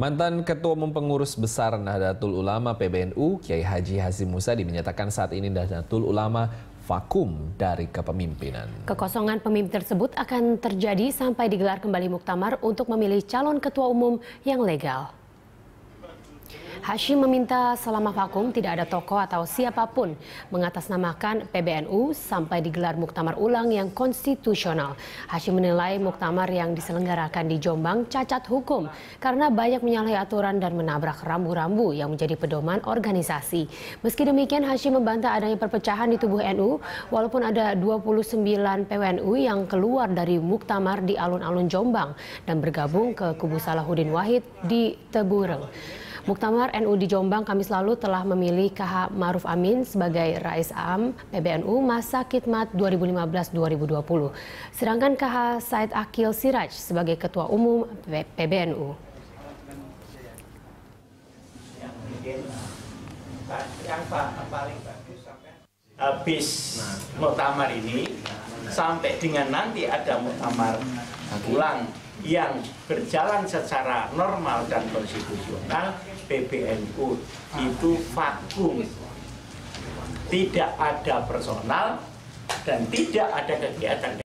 Mantan Ketua Umum Pengurus Besar Nahdlatul Ulama PBNU, Kiai Haji Hazim Musadi menyatakan saat ini Nahdlatul Ulama vakum dari kepemimpinan. Kekosongan pemimpin tersebut akan terjadi sampai digelar kembali muktamar untuk memilih calon ketua umum yang legal. Hashim meminta selama vakum tidak ada tokoh atau siapa pun mengatasnamakan PBNU sampai digelar muktamar ulang yang konstitusional. Hashim menilai muktamar yang diselenggarakan di Jombang cacat hukum karena banyak menyalahi aturan dan menabrak rambu-rambu yang menjadi pedoman organisasi. Meski demikian Hashim membantah adanya perpecahan di tubuh NU walaupun ada 29 PWNU yang keluar dari muktamar di alun-alun Jombang dan bergabung ke kubu Salahuddin Wahid di Tebureng. Muktamar NU di Jombang Kamis lalu telah memilih KH Maruf Amin sebagai Rais Am PBNU masa Kitmat 2015-2020. Sedangkan KH Said Akil Siraj sebagai Ketua Umum PBNU. habis muktamar ini sampai dengan nanti ada muktamar ulang yang berjalan secara normal dan konstitusional PBNU itu vakum. Tidak ada personal dan tidak ada kegiatan